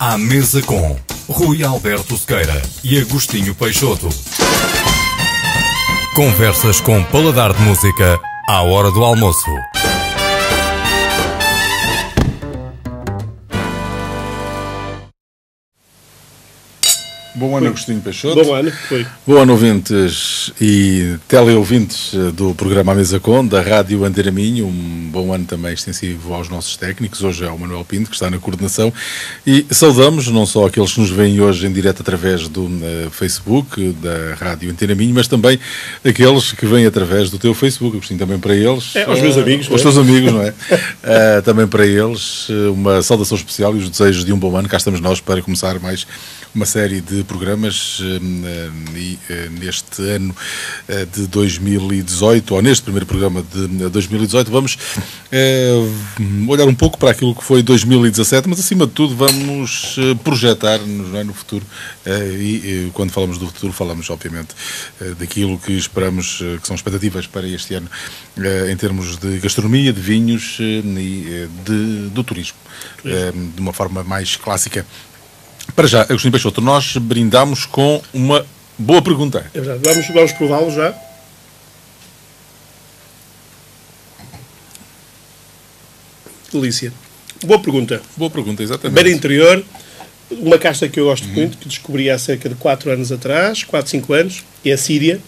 À mesa com Rui Alberto Sequeira e Agostinho Peixoto. Conversas com paladar de música à hora do almoço. Bom ano, Agostinho Peixoto. Bom ano, foi. Bom ano, ouvintes e teleouvintes eh, do programa A Mesa Com, da Rádio Andeira Minho. Um bom ano também extensivo aos nossos técnicos. Hoje é o Manuel Pinto, que está na coordenação. E saudamos não só aqueles que nos veem hoje em direto através do uh, Facebook, da Rádio Andeira Minho, mas também aqueles que vêm através do teu Facebook. Agostinho, também para eles. É, aos meus uh, amigos. Aos é? teus amigos, não é? Uh, também para eles, uma saudação especial e os desejos de um bom ano. Cá estamos nós para começar mais uma série de programas uh, e uh, neste ano uh, de 2018, ou neste primeiro programa de 2018, vamos olhar um pouco para aquilo que foi 2017, mas acima de tudo vamos projetar-nos é, no futuro e quando falamos do futuro falamos obviamente daquilo que esperamos, que são expectativas para este ano em termos de gastronomia, de vinhos e de, do turismo, de uma forma mais clássica. Para já, Agostinho Peixoto, nós brindamos com uma boa pergunta. É verdade. Vamos, vamos prová-lo já. Delícia. Boa pergunta. Boa pergunta, exatamente. Beira interior, uma casta que eu gosto muito, que descobri há cerca de 4 anos atrás, 4, 5 anos, é a Síria.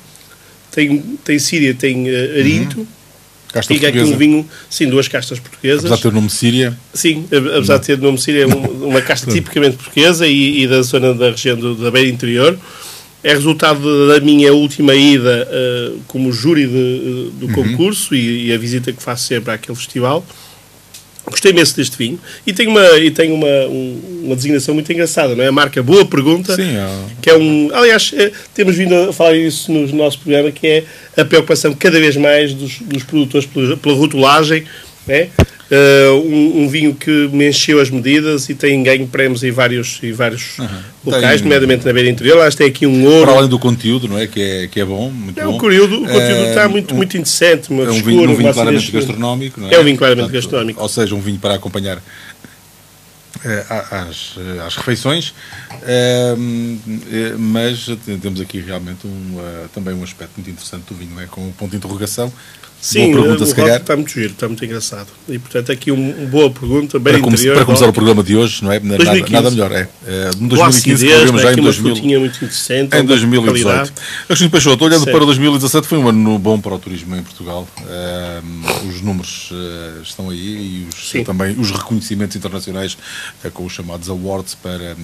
Tem, tem Síria, tem uh, Arinto. Casta aqui portuguesa. um vinho, sim, duas castas portuguesas. Apesar de ter o nome Síria, Sim, apesar de ter nome Síria, é um- uma casta tipicamente portuguesa e, e da zona da região do- da beira interior. É resultado da minha última ida eh, como júri de- do concurso e, e a visita que faço sempre àquele festival. Gostei imenso deste vinho e tem uma, e tem uma, um- uma designação muito engraçada, não é? A marca Boa Pergunta, Sim, é. que é um. Aliás, eh, temos vindo a falar isso no nosso programa, que é a preocupação cada vez mais dos, dos produtores pela, pela rotulagem, né? Eh, um, um vinho que me encheu as medidas e tem ganho prémios em vários, em vários locais, Tem- nomeadamente na beira interior. Lá tem aqui um ouro. para além do conteúdo, não é? Que é, que é bom, muito É, bom. o conteúdo, o conteúdo É, está muito, um- muito interessante, uma É um frescura, vinho, um vinho claramente gastronómico, não é? É um vinho claramente gastronómico. Ou seja, um vinho para acompanhar eh, às, eh, às refeições, eh, eh, mas temos aqui realmente um, eh, também um aspecto muito interessante do vinho, não é? Com um ponto de interrogação. Sim, Boa pergunta, o se calhar. está muito giro, está muito engraçado. E, portanto, aqui um, uma boa pergunta, bem Para, interior. para começar o programa de hoje, não é? Nada, 2015. nada melhor, é. Eh, de Boa 2015, que acidez, né, já aqui em uma 2000. frutinha muito interessante. Em de 2018. qualidade. Agostinho Peixoto, olhando Certo. para 2017, foi um ano bom para o turismo em Portugal. Ehm, os números eh, estão aí e os, Sim. também os reconhecimentos internacionais eh, com os chamados awards para eh,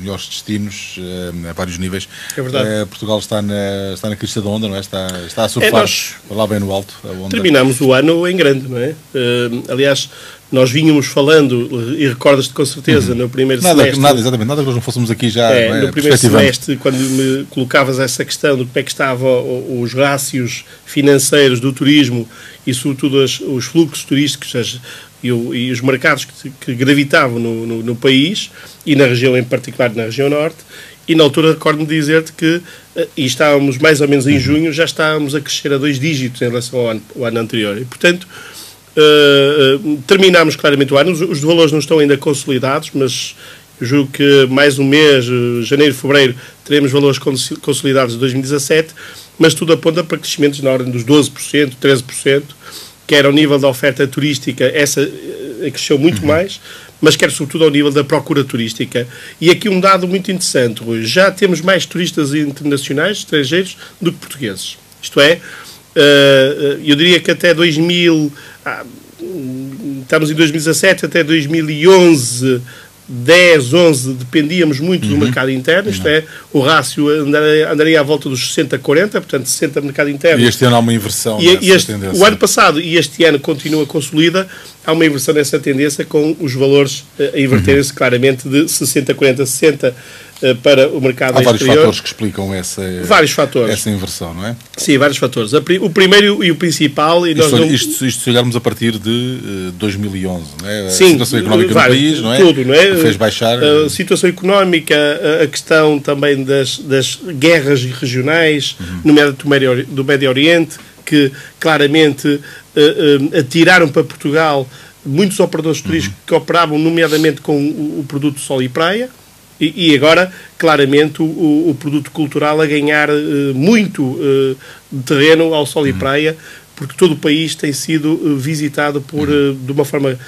melhores destinos eh, a vários níveis. É verdade. Eh, Portugal está na, está na crista da onda, não é? Está, está a surfar É, lá bem no alto. Onda. Terminámos o ano em grande, não é? Eh, aliás, nós vínhamos falando, e recordas-te com certeza, no primeiro Uhum. Nada, semestre. nada, exatamente, nada que nós não fôssemos aqui já É, é? no primeiro semestre, quando me colocavas essa questão de como é que estavam os rácios financeiros do turismo e, sobretudo, as- os fluxos turísticos as- e, o- e os mercados que, que gravitavam no, no- no país e na região, em particular na região norte, e na altura recordo-me dizer-te que, e estávamos mais ou menos em junho, já estávamos a crescer a dois dígitos em relação ao ano, ao ano anterior. E, portanto, Uh, terminámos claramente o ano. Os, os valores não estão ainda consolidados, mas julgo que mais um mês, uh, janeiro, fevereiro, teremos valores cons- consolidados de 2017, mas tudo aponta para crescimentos na ordem dos 12%, 13%, quer ao nível da oferta turística, essa cresceu muito mais, mas quer sobretudo ao nível da procura turística. E aqui um dado muito interessante, Rui. Já temos mais turistas internacionais, estrangeiros, do que portugueses. Isto é, Uh, eu diria que até 2000, ah, estamos em 2017, até 2011, 10, 11, dependíamos muito do mercado interno, isto é, o rácio andaria, andaria à volta dos 60-40, portanto 60 mercado interno. E este ano há uma inversão E, e este, tendência. o ano passado e este ano continua consolida, há uma inversão nessa tendência com os valores eh, a Uhum. inverterem-se claramente de 60-40, 60 eh, para o mercado Há vários exterior. fatores que explicam essa, Vários fatores. essa inversão, não é? Sim, vários fatores. A O primeiro e o principal, e nós Isto, não... isto, isto se olharmos a partir de eh, 2011, não é? A Sim, situação económica vários, do país, não é? Tudo, não é? Fez baixar. A situação económica, a- a questão também das, das guerras regionais, Uhum. Médio, Ori- do Médio Oriente, que claramente eh, atiraram para Portugal muitos operadores turísticos que operavam nomeadamente com o, o produto Sol e Praia, e, e agora, claramente, o, o, produto cultural a ganhar uh, muito uh, terreno ao Sol e Praia, porque todo o país tem sido uh, visitado por, de uma forma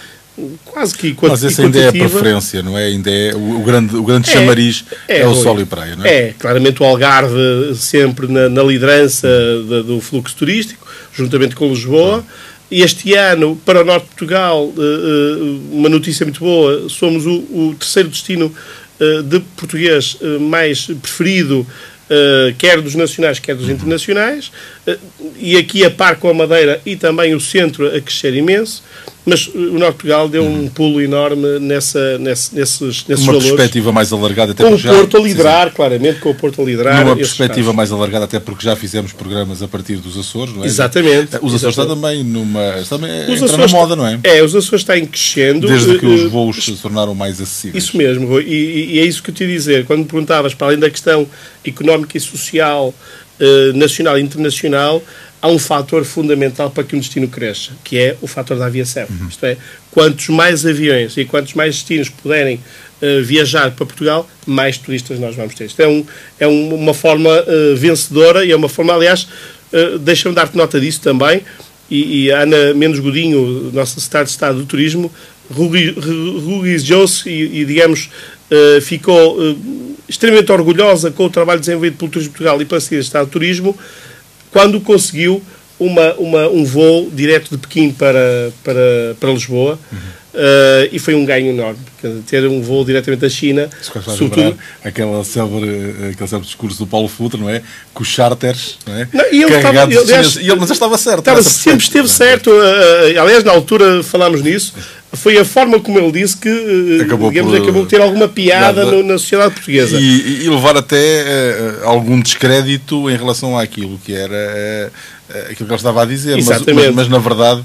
quase que Mas esse ainda é a preferência, não é? Ainda é o, o grande, o grande é, chamariz é, é o sol e praia, não é? É, claramente o Algarve sempre na, na liderança hum. do fluxo turístico, juntamente com Lisboa. Este ano, para o Norte de Portugal, uma notícia muito boa, somos o, o terceiro destino eh, de português eh, mais preferido quer dos nacionais, quer dos internacionais, uh, e aqui a par com a Madeira e também o centro a crescer imenso, mas o Norte de Portugal deu um pulo enorme nessa, nessa, nesses, nesses Uma valores. perspectiva mais alargada. Até com o Porto a liderar, sim, claramente, com o Porto a liderar. Numa perspectiva casos. mais alargada, até porque já fizemos programas a partir dos Açores, não é? Exatamente. Os Açores está também numa... Está também os Açores na moda, não é? É, os Açores está em crescendo. Desde que os voos se tornaram mais acessíveis. Isso mesmo, e, e é isso que eu te ia dizer. Quando me perguntavas, para além da questão económica e social, eh, nacional e internacional, há um fator fundamental para que um destino cresça, que é o fator da aviação. Uhum. Isto é, quantos mais aviões e quantos mais destinos puderem uh, viajar para Portugal, mais turistas nós vamos ter. Isto é, um, é um, uma forma uh, vencedora e é uma forma, aliás, uh, deixa-me dar-te nota disso também, e, e, a Ana Menos Godinho, nossa secretária de Estado do Turismo, ruguizou-se e, e, digamos, ficou extremamente orgulhosa com o trabalho desenvolvido pelo Turismo de Portugal e pela Secretaria de Estado do Turismo, quando conseguiu uma, uma, um voo direto de Pequim para, para, para Lisboa. Uhum. Uh, e foi um ganho enorme, ter um voo diretamente da China. Sobretudo... Aquela célebre, aquele célebre discurso do Paulo Futre, não é? Com os charters, não é? Não, e ele estava, ele, aliás, e ele, mas estava certo. Estava, sempre esteve certo. Uh, aliás, na altura falámos nisso. Foi a forma como ele disse que uh, acabou, digamos, por, acabou por ter alguma piada no, na sociedade portuguesa. E, e levar até algum descrédito em relação àquilo que era aquilo que ele estava a dizer. Mas, mas, mas na verdade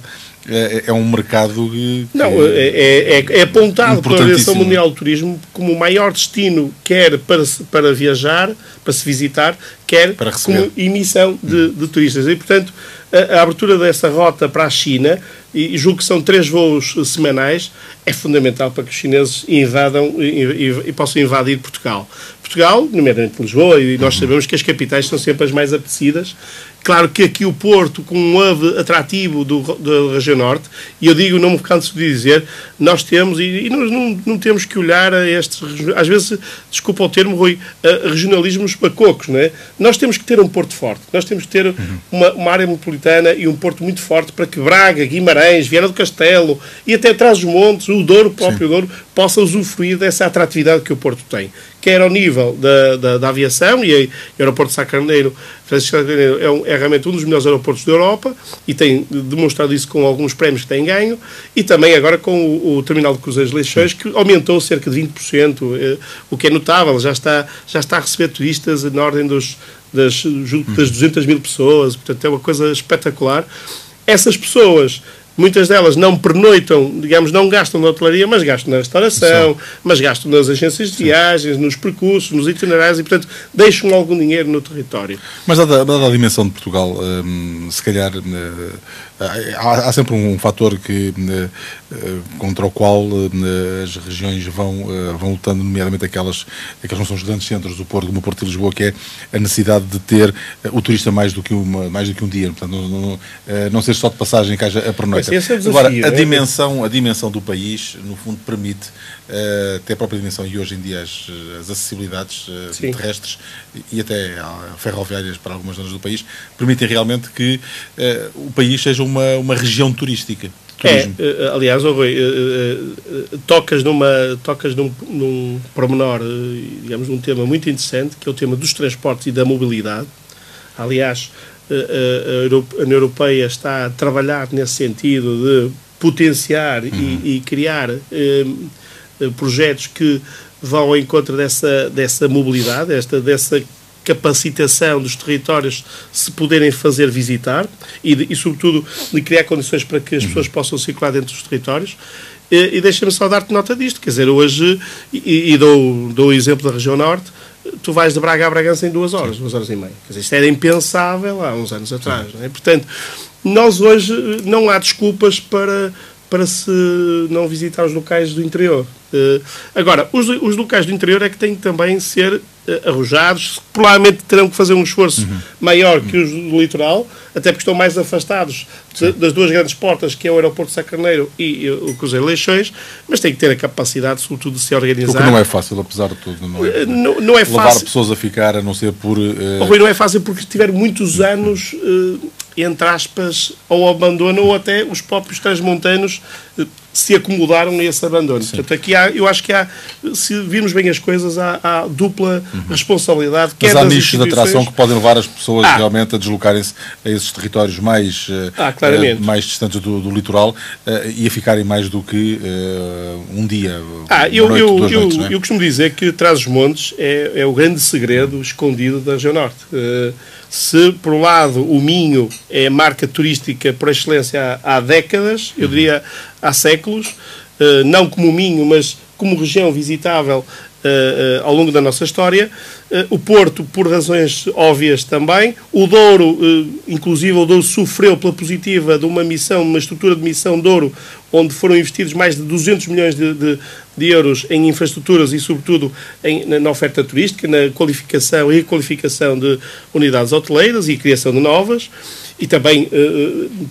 é, é, um mercado que. Não, é, é, é, é apontado pela Organização Mundial do Turismo como o maior destino, quer para, para viajar, para se visitar, quer como emissão de, de, turistas. E, portanto, a, a, abertura dessa rota para a China, e julgo que são três voos semanais, é fundamental para que os chineses invadam e, e, e possam invadir Portugal. Portugal, nomeadamente Lisboa, e nós sabemos que as capitais são sempre as mais apetecidas Claro que aqui o Porto, com um hub atrativo do, da região norte, e eu digo, não me canso de dizer, nós temos, e, e nós não, não, temos que olhar a estes, às vezes, desculpa o termo, Rui, regionalismos bacocos, não é? Nós temos que ter um Porto forte, nós temos que ter uhum. uma, uma, área metropolitana e um Porto muito forte para que Braga, Guimarães, Viana do Castelo e até atrás dos montes, o Douro, o próprio Sim. Douro, possa usufruir dessa atratividade que o Porto tem quer ao nível da, da, da aviação, e o aeroporto de Sá Carneiro, Francisco Carneiro é, um, é, realmente um dos melhores aeroportos da Europa, e tem demonstrado isso com alguns prémios que tem ganho, e também agora com o, o terminal de cruzeiros de Leixões, que aumentou cerca de 20%, eh, o que é notável, já está, já está a receber turistas na ordem dos, das, das 200 mil pessoas, portanto é uma coisa espetacular. Essas pessoas Muitas delas não pernoitam, digamos, não gastam na hotelaria, mas gastam na restauração, Sim. mas gastam nas agências de viagens, nos percursos, nos itinerários e, portanto, deixam algum dinheiro no território. Mas, dada, dada a dimensão de Portugal, hum, se calhar. Hum, há, há, sempre um fator que, hum, contra o qual as regiões vão, vão lutando, nomeadamente aquelas, aquelas não são os grandes centros do Porto, como o Porto de Lisboa, que é a necessidade de ter o turista mais do que, uma, mais do que um dia. Portanto, não, não, não ser só de passagem que haja a pernoite. É Agora, a, é? dimensão, a dimensão do país, no fundo, permite até a própria dimensão e hoje em dia as, as acessibilidades uh, terrestres e até ferroviárias para algumas zonas do país permitem realmente que o país seja uma, uma região turística. É, aliás, oh Rui, tocas, numa, tocas num, num pormenor, digamos, num tema muito interessante, que é o tema dos transportes e da mobilidade. Aliás, a União Europeia está a trabalhar nesse sentido de potenciar uhum. e, e, criar eh, projetos que vão ao encontro dessa, dessa mobilidade, esta, dessa capacitação dos territórios se poderem fazer visitar e, de, e sobretudo, de criar condições para que as uhum. pessoas possam circular dentro dos territórios. E, e deixa-me só dar-te nota disto, quer dizer, hoje, e, e dou, dou o exemplo da região norte, tu vais de Braga a Bragança em duas horas, duas horas e meia. Quer dizer, isto era impensável há uns anos atrás. É? Portanto, nós hoje não há desculpas para, para se não visitar os locais do interior. Uh, agora, os, os, locais do interior é que têm que também ser arrojados, provavelmente terão que fazer um esforço uhum. maior que os do litoral, até porque estão mais afastados de, das duas grandes portas, que é o aeroporto de Sacarneiro e, e o Cruzeiro Leixões, mas têm que ter a capacidade, sobretudo, de se organizar. O que não é fácil, apesar de tudo, não é? Uh, não, não é Levar fácil. pessoas a ficar, a não ser por... Uh... Rui, não é fácil porque tiver muitos anos entre aspas, ao abandono ou até os próprios transmontanos eh, se acomodaram a esse abandono. Sim. Portanto, aqui há, eu acho que há, se virmos bem as coisas, há, há dupla uhum. responsabilidade. Mas há nichos de atração que podem levar as pessoas ah. realmente a deslocarem-se a esses territórios mais, eh, ah, uh, mais distantes do, do litoral uh, e a ficarem mais do que uh, um dia. Ah, eu, noite, eu, eu, noites, é? eu, costumo dizer que Trás-os-Montes é, é o grande segredo escondido da região norte se, por um lado, o Minho é marca turística por excelência há, há décadas, eu diria há séculos, uh, não como o Minho, mas como região visitável uh, ao longo da nossa história. o Porto, por razões óbvias também. O Douro, inclusive, o Douro sofreu pela positiva de uma missão, uma estrutura de missão Douro, onde foram investidos mais de 200 milhões de, de, de euros em infraestruturas e, sobretudo, em, na oferta turística, na qualificação e requalificação de unidades hoteleiras e criação de novas, e também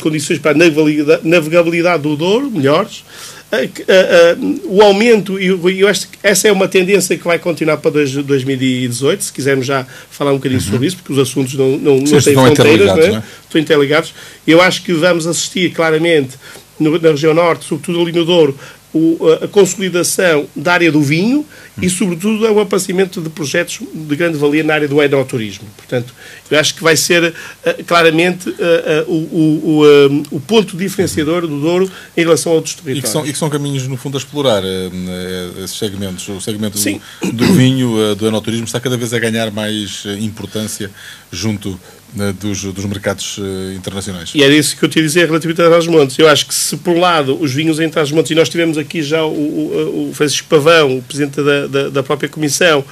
condições para a navegabilidade do Douro melhores. Uh, uh, o aumento, e eu, acho que essa é uma tendência que vai continuar para 2018, se quisermos já falar um bocadinho uhum. sobre isso, porque os assuntos não, não, não têm fronteiras, não é? estão interligados. Eu acho que vamos assistir claramente no, na região norte, sobretudo ali no Douro, o, a consolidação da área do vinho e, sobretudo, o aparecimento de projetos de grande valia na área do enoturismo. Portanto, eu acho que vai ser uh, claramente uh, uh, o, o, o, ponto diferenciador do Douro em relação a outros territórios. E que são, e que são caminhos, no fundo, a explorar esses segmentos. O segmento do, do, vinho, do enoturismo, está cada vez a ganhar mais importância junto dos, dos mercados uh, internacionais. E era isso que eu a dizer relativamente a Trás-Montes. Eu acho que se, por um lado, os vinhos em Trás-Montes, e nós tivemos aqui já o, o, o Francisco Pavão, o Presidente da, da, da própria Comissão,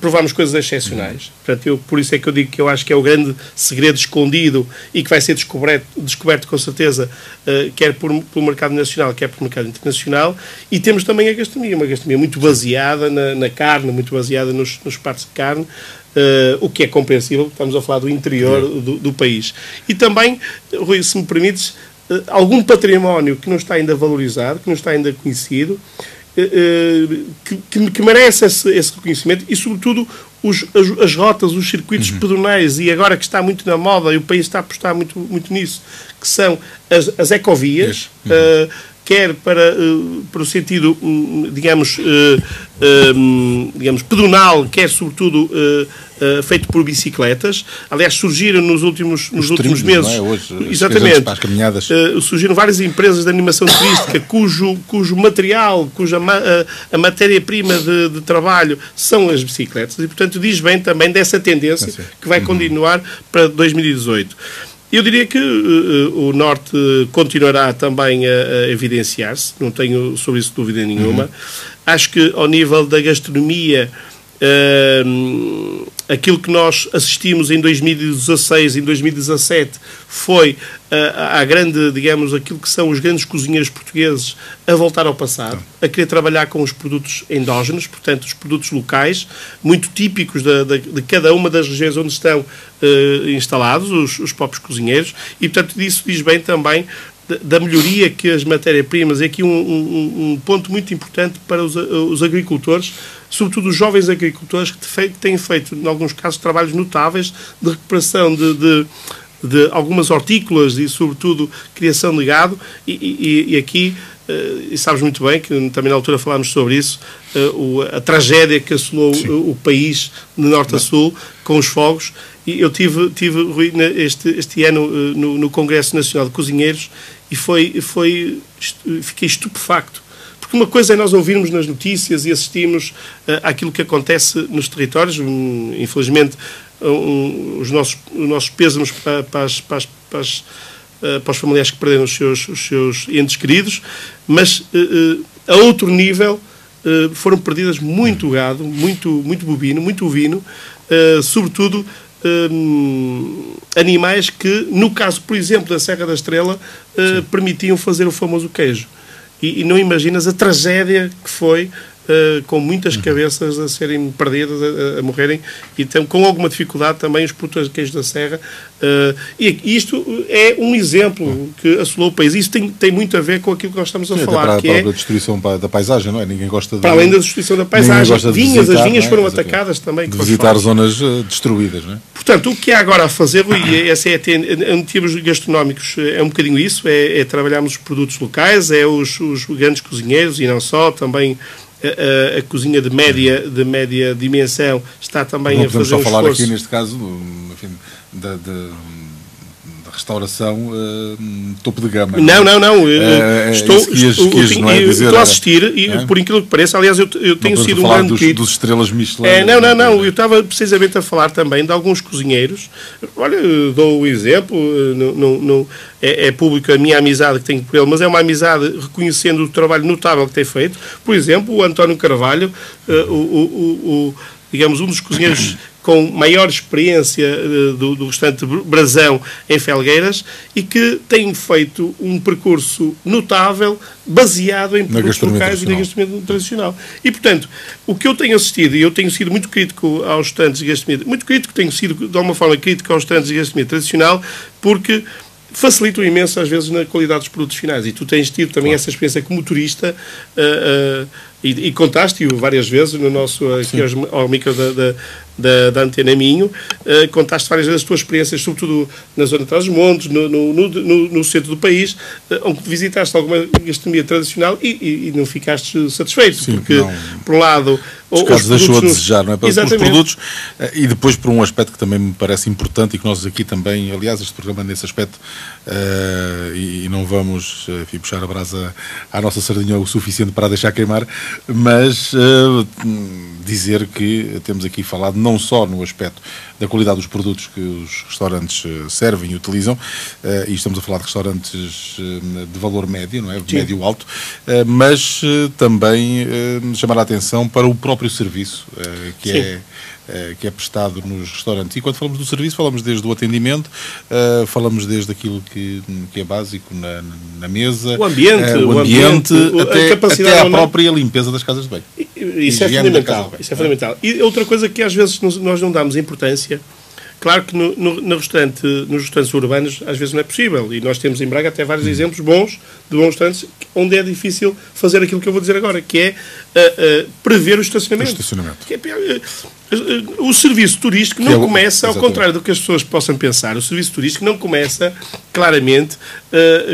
provámos coisas excepcionais. Uhum. Portanto, eu, por isso é que eu digo que eu acho que é o grande segredo escondido e que vai ser descoberto, descoberto com certeza, uh, quer por, pelo mercado nacional, quer pelo mercado internacional. E temos também a gastronomia, uma gastronomia muito baseada na, na carne, muito baseada nos, nos partes de carne, Uh, o que é compreensível, estamos a falar do interior do, do, país. E também, Rui, se me permites, uh, algum património que não está ainda valorizado, que não está ainda conhecido, uh, que, que, que, merece esse, esse, reconhecimento e, sobretudo, os, as, as, rotas, os circuitos uhum. pedonais, e agora que está muito na moda, e o país está a apostar muito, muito nisso, que são as, as ecovias. Uhum quer para, uh, para o sentido, um, digamos, uh, um, digamos, pedonal, quer sobretudo uh, feito por bicicletas. Aliás, surgiram nos últimos, nos últimos meses. É? Hoje, exatamente. surgiram várias empresas de animação turística cujo, cujo material, cuja ma, a matéria-prima de, de, trabalho são as bicicletas. E, portanto, diz bem também dessa tendência que vai uhum. continuar para 2018. Eu diria que uh, o Norte continuará também a, a evidenciar-se, não tenho sobre isso dúvida nenhuma. Uhum. Acho que ao nível da gastronomia Uh, aquilo que nós assistimos em 2016, em 2017, foi uh, a grande, digamos, aquilo que são os grandes cozinheiros portugueses a voltar ao passado, a querer trabalhar com os produtos endógenos, portanto, os produtos locais, muito típicos de, de, de cada uma das regiões onde estão uh, instalados os, os próprios cozinheiros, e, portanto, isso diz bem também da melhoria que as matérias-primas, é aqui um, um, um, ponto muito importante para os, os agricultores, sobretudo os jovens agricultores que têm feito, em alguns casos, trabalhos notáveis de recuperação de, de de algumas hortícolas e, sobretudo, criação de gado. E, e, e aqui, uh, e sabes muito bem, que também na altura falámos sobre isso, o, a tragédia que assolou o, o, país de norte a sul com os fogos. E eu tive, tive este, este ano uh, no, no Congresso Nacional de Cozinheiros e foi, foi, fiquei estupefacto porque uma coisa é nós ouvirmos nas notícias e assistirmos uh, àquilo que acontece nos territórios. Um, infelizmente, um, os, nossos, os nossos pêsames para, para, as, para, as, para, as, uh, para os familiares que perderam os seus, os seus entes queridos, mas uh, a outro nível foram perdidas muito gado, muito, muito bovino, muito ovino, sobretudo um, animais que, no caso, por exemplo, da Serra da Estrela, uh, permitiam fazer o famoso queijo. E, e não imaginas a tragédia que foi Uh, com muitas uhum. cabeças a serem perdidas, a, a, morrerem, e com alguma dificuldade também os queijo da Serra. Uh, e isto é um exemplo que assolou o país. Isso tem, tem muito a ver com aquilo que nós estamos a Sim, falar. Para, que para é, a destruição da paisagem, não é? Ninguém gosta de. Para além da destruição da paisagem, de vinhas, visitar, as vinhas é? foram atacadas também. De visitar zonas uh, destruídas, não é? Portanto, o que há agora a fazer, e essa é em termos gastronómicos, é um bocadinho isso, é, é trabalharmos os produtos locais, é os, os grandes cozinheiros e não só, também a, a, cozinha de média, de média dimensão está também Não a fazer só um falar esforço. aqui neste caso enfim, da, da restauração uh, topo de gama. Não, não, não. É, estou, quias, estou, é dizer, estou a assistir e, é? por incrível que pareça, aliás, eu, eu tenho não sido um grande dos, dos estrelas Michelin. É, não, não, não. Eu estava precisamente a falar também de alguns cozinheiros. Olha, dou o exemplo, não, não, não é, é, público a minha amizade que tenho por ele, mas é uma amizade reconhecendo o trabalho notável que tem feito. Por exemplo, o António Carvalho, uh, o, o, o, digamos, um dos cozinheiros com maior experiência uh, do, do restaurante Brasão em Felgueiras e que tem feito um percurso notável baseado em produtos locais e na gastronomia tradicional. E, portanto, o que eu tenho assistido, e eu tenho sido muito crítico aos restaurantes de gastronomia, muito crítico, tenho sido de alguma forma crítico aos restaurantes de gastronomia tradicional, porque facilitam imenso às vezes na qualidade dos produtos finais. E tu tens tido também claro. essa experiência como turista uh, uh, e, e contaste-o várias vezes no nosso aqui ao micro da, da, da, da Antena Minho, uh, contaste várias vezes as tuas experiências, sobretudo na zona de Trás-os-Montes, no, no, no, no, centro do país, onde visitaste alguma gastronomia tradicional e, e, e não ficaste satisfeito, Sim, porque, não. por um lado, os casos deixou a desejar, não é? Para os produtos e depois por um aspecto que também me parece importante e que nós aqui também, aliás, este programa nesse aspecto, uh, e, e, não vamos enfim, puxar a brasa à nossa sardinha o suficiente para a deixar queimar, mas uh, dizer que temos aqui falado não só no aspecto da qualidade dos produtos que os restaurantes servem e utilizam, uh, e estamos a falar de restaurantes de valor médio, não é? Sim. Médio alto, mas também chamar a atenção para o próprio serviço que é que é prestado nos restaurantes. E quando falamos do serviço, falamos desde o atendimento, uh, falamos desde aquilo que, que é básico na, na mesa, o ambiente, uh, o ambiente, o ambiente até, a, capacidade até a própria limpeza das casas de banho. Isso é fundamental. Isso é fundamental. E outra coisa que às vezes nós não damos importância. Claro que no, no, no restaurante, nos restaurantes urbanos às vezes não é possível. E nós temos em Braga até vários hum. exemplos bons de bons restaurantes onde é difícil fazer aquilo que eu vou dizer agora, que é uh, uh, prever o estacionamento. O estacionamento. É, uh, o serviço turístico não é o, começa, exatamente. ao contrário do que as pessoas possam pensar, o serviço turístico não começa claramente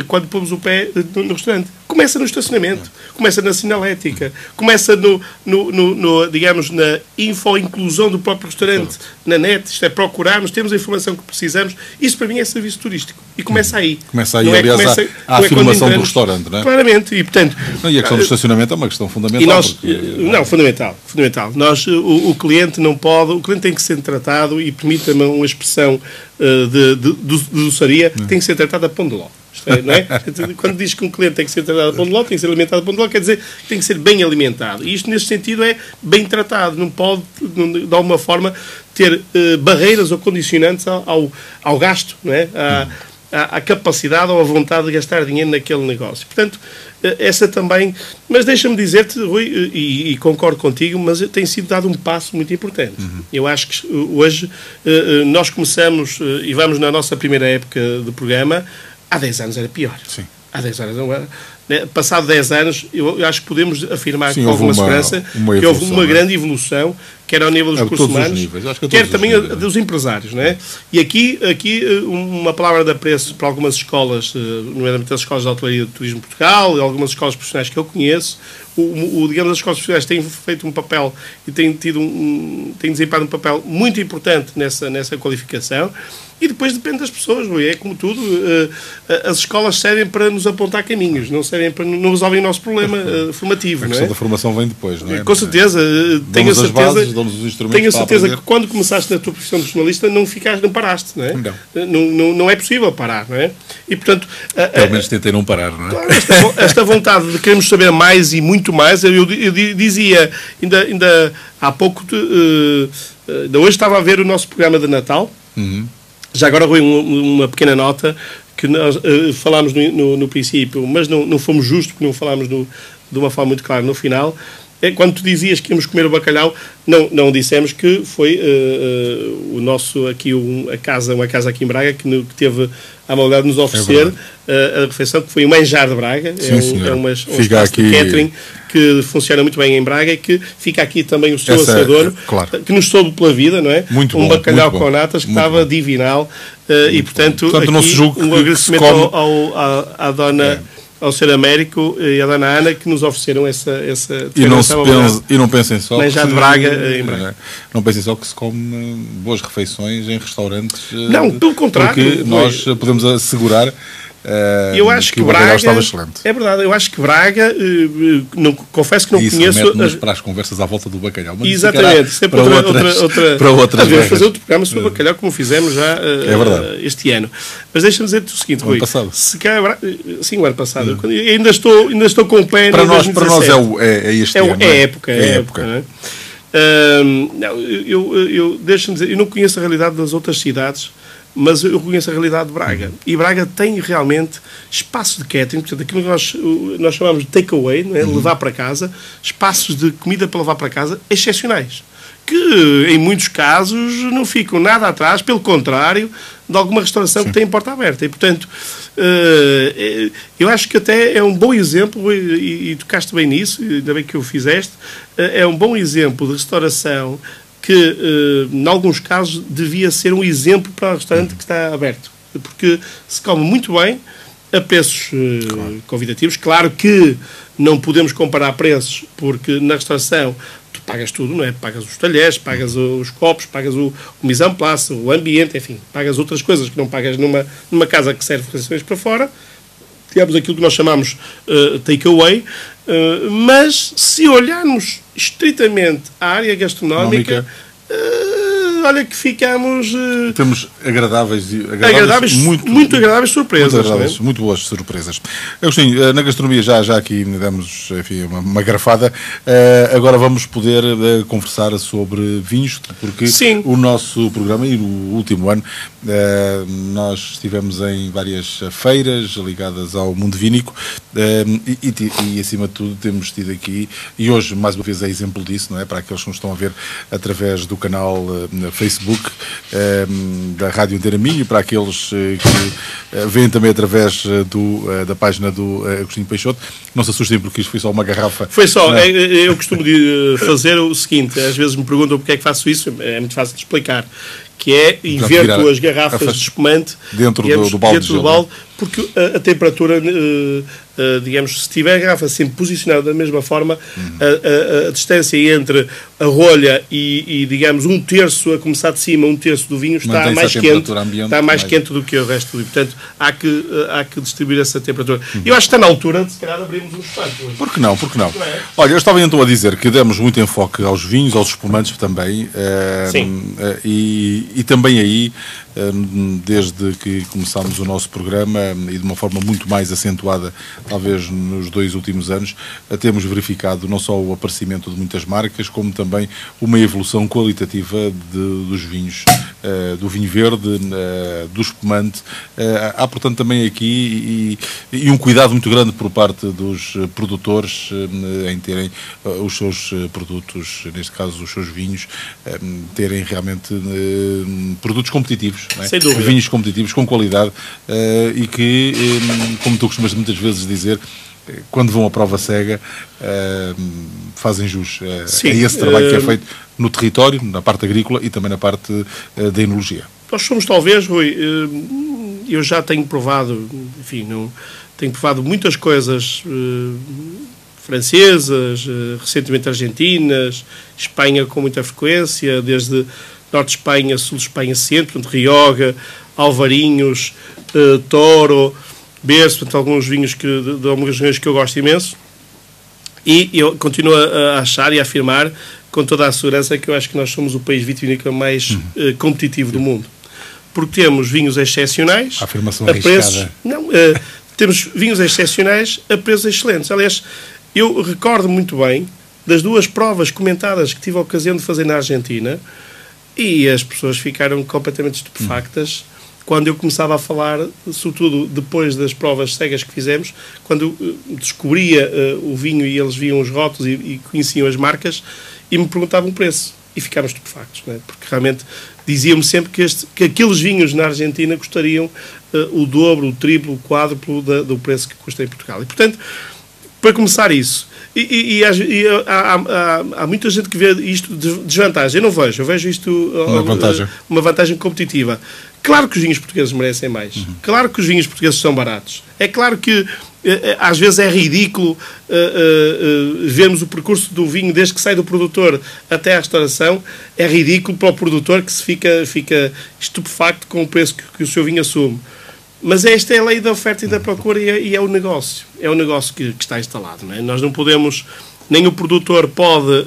quando pomos o pé no, no restaurante. Começa no estacionamento, começa na sinalética, começa no, no, no, no digamos, na info-inclusão do próprio restaurante, na net, isto é procurarmos, temos a informação que precisamos. Isso para mim é serviço turístico. E começa aí. Começa aí, não aliás, é, começa, a, a afirmação do restaurante, não é? Claramente, e portanto... Não, e a questão do estacionamento é uma questão fundamental. Nós, porque, não, fundamental, fundamental. Nós, o, o, cliente não pode, o cliente tem que ser tratado, e permita-me uma expressão uh, de, de, de, doçaria, tem que ser tratado a pão de ló. É, é? Quando diz que um cliente tem que ser tratado a pão de ló, tem que ser alimentado a pão de ló, quer dizer que tem que ser bem alimentado. E isto, nesse sentido, é bem tratado. Não pode, de alguma forma, ter uh, barreiras ou condicionantes ao, ao, ao gasto, não é? A, a, capacidade ou a vontade de gastar dinheiro naquele negócio. Portanto, essa também. Mas deixa-me dizer-te, Rui, e, e, concordo contigo, mas tem sido dado um passo muito importante. Uhum. Eu acho que hoje nós começamos e vamos na nossa primeira época do programa Há 10 anos era pior. Sim. Há 10 anos não era. Né? Passado 10 anos, eu, acho que podemos afirmar Sim, com alguma uma, segurança uma que houve uma é? grande evolução, quer ao nível dos recursos humanos, quer também a, dos empresários. Não é? E aqui, aqui uma palavra de apreço para algumas escolas, nomeadamente as escolas de hotelaria de turismo de Portugal, algumas escolas profissionais que eu conheço, o, o, digamos, as escolas profissionais têm feito um papel e têm, tido um, têm desempenhado um papel muito importante nessa, nessa qualificação. E depois depende das pessoas, é como tudo. Eh, eh, as escolas servem para nos apontar caminhos, não servem para não resolvem o nosso problema eh, formativo. A questão é? da formação vem depois, não é? Com certeza. Tenho a certeza, bases, os instrumentos tenho a certeza que quando começaste na tua profissão de jornalista não ficaste, não paraste, não é? Não. Não, não, não é possível parar, não é? E portanto. Pelo menos tentei não parar, não é? Claro, esta, esta, vontade de queremos saber mais e muito mais, eu, eu dizia ainda, ainda há pouco, uh, ainda hoje estava a ver o nosso programa de Natal. Uhum já agora, Rui, uma pequena nota que nós uh, falámos no, no, no, princípio, mas não, não fomos justos porque não falámos no, de uma forma muito clara no final, quando tu dizias que íamos comer o bacalhau, não, não dissemos que foi uh, uh, o nosso, aqui, um, a casa, uma casa aqui em Braga, que, no, que teve a amabilidade de nos oferecer é uh, a refeição, que foi o Manjar de Braga, Sim, é, um, é uma, um fica aqui... de catering que funciona muito bem em Braga e que fica aqui também o seu Essa, assador, claro. que nos soube pela vida, não é? Muito um bom, bacalhau muito com natas que estava bom. divinal e, portanto, Portanto, aqui, não se julgue um agradecimento come- ao, ao- à, à dona... É. Ao Sr. Américo e à Dona Ana que nos ofereceram essa, essa E não, se e não pensem só Nem já que de se- Braga, em Braga. não pensem só que se come eh, boas refeições em restaurantes eh, Não, pelo contrário. porque nós eh, podemos assegurar eh, Eu acho que, o bacalhau Braga. estava excelente É verdade, eu acho que Braga. eh, não, confesso que não isso conheço. as- para as conversas à volta do bacalhau mas Exatamente, sempre para outra, outras, outra, outra, para outras guerras. fazer outro programa sobre o bacalhau, como fizemos já eh, É verdade. este ano. Mas deixa-me dizer-te o seguinte, O ano Rui. passado. Se cá, sim, o ano passado. Eu ainda, estou, ainda estou com o pé para nós, para nós 2017. é, o, é, é este É, ano é não a época. É, a época. é? Ahm, não, eu, eu, eu- deixa-me dizer, eu não conheço a realidade das outras cidades, mas eu conheço a realidade de Braga. E Braga tem realmente espaços de catering, portanto, aquilo que nós, nós chamamos de takeaway, é? levar para casa, espaços de comida para levar para casa excepcionais. Que em muitos casos não ficam nada atrás, pelo contrário, de alguma restauração que tem porta aberta. E, portanto, eh, eh, eu acho que até é um bom exemplo, e, e, e tocaste bem nisso, ainda bem que o fizeste, eh, é um bom exemplo de restauração que, eh, em alguns casos, devia ser um exemplo para o restaurante que está aberto. Porque se come muito bem, a preços eh, convidativos. Claro que não podemos comparar preços, porque na restauração tu pagas tudo, não é? Pagas os talheres, pagas os copos, pagas o, o mise en place, o ambiente, enfim, pagas outras coisas que não pagas numa, numa casa que serve refeições para fora. Temos aquilo que nós chamamos uh, takeaway, uh, mas se olharmos estritamente a área gastronómica, uh, olha que ficamos uh, temos agradáveis, e- agradáveis, agradáveis, muito, muito, agradáveis surpresas. Muito, é? agradáveis, muito boas surpresas. Agostinho, eh, na gastronomia já, já aqui demos enfim, uma, uma garfada. Eh, agora vamos poder eh, conversar sobre vinhos, porque Sim. o nosso programa e o último ano nós estivemos em várias feiras ligadas ao mundo vínico e, e e, acima de tudo temos tido aqui, e hoje mais uma vez é exemplo disso, não é? Para aqueles que nos estão a ver através do canal Facebook eh, da Rádio Inteira Minho, para aqueles eh, que eh, veem também através eh, do, da página do Agostinho Peixoto. Não se assustem porque isto foi só uma garrafa. Foi só, Não é? eu costumo fazer o seguinte, às vezes me perguntam porque é que faço isso, é muito fácil de explicar, que é inverto as garrafas de espumante dentro do- digamos, do balde dentro de do balde, porque a, a temperatura, eh, eh, digamos, se tiver a garrafa sempre posicionada da mesma forma, Uhum. a, a- a distância entre a rolha e, e, digamos, um terço a começar de cima, um terço do vinho está mais quente, ambiente está mais, quente do que o resto do vinho. Portanto, há que, eh, há que distribuir essa temperatura. Uhum. Eu acho que está na altura de, se calhar, abrirmos um espaço. Por que não? Por que não? É? Olha, eu estava então a dizer que demos muito enfoque aos vinhos, aos espumantes também, eh, Sim. eh, e, e também aí, desde que começámos o nosso programa eh, e de uma forma muito mais acentuada, talvez nos dois últimos anos, eh, temos verificado não só o aparecimento de muitas marcas, como também uma evolução qualitativa de- dos vinhos, eh, do vinho verde, eh, do espumante. Eh, há, portanto, também aqui e, e um cuidado muito grande por parte dos eh, produtores eh, em terem eh, os seus eh, produtos, neste caso os seus vinhos, eh, terem realmente eh, produtos competitivos, não é? Sem dúvida. vinhos competitivos com qualidade eh, e que, eh, como tu costumas muitas vezes dizer, eh, quando vão à prova cega, eh, fazem jus eh, Sim, a esse trabalho que é feito no território, na parte agrícola e também na parte eh, da enologia. Nós somos talvez, Rui, eu já tenho provado, enfim, não, tenho provado muitas coisas francesas, recentemente argentinas, Espanha com muita frequência, desde Norte de Espanha, Sul de Espanha, Centro, portanto, Rioga, Alvarinhos, eh, Toro, Berço, portanto, alguns vinhos que, de, de algumas regiões que eu gosto imenso. E eu continuo a a achar e a afirmar com toda a segurança que eu acho que nós somos o país vitivinícola mais eh, competitivo do mundo. Porque temos vinhos excepcionais. A afirmação a preços, Não, eh, temos vinhos excepcionais a preços excelentes. Aliás, eu recordo muito bem das duas provas comentadas que tive a ocasião de fazer na Argentina e as pessoas ficaram completamente estupefactas quando eu começava a falar, sobretudo depois das provas cegas que fizemos, quando eu descobria uh, o vinho e eles viam os rótulos e, e, conheciam as marcas e me perguntavam o preço. E ficaram estupefactos, né? porque realmente diziam-me sempre que, este, que aqueles vinhos na Argentina custariam uh, o dobro, o triplo, o quádruplo da, do preço que custa em Portugal. E, portanto, para começar isso, e, e, e, e há, há, há, muita gente que vê isto de desvantagem. Eu não vejo, eu vejo isto uma vantagem, uma vantagem competitiva. Claro que os vinhos portugueses merecem mais. Uhum. Claro que os vinhos portugueses são baratos. É claro que eh, eh, às vezes é ridículo uh, uh, uh, vermos o percurso do vinho desde que sai do produtor até à restauração. É ridículo para o produtor que se fica, fica estupefacto com o preço que, que o seu vinho assume. Mas esta é a lei da oferta e da procura e é, e é o negócio. É o negócio que, que está instalado. Não é? Nós não podemos, nem o produtor pode,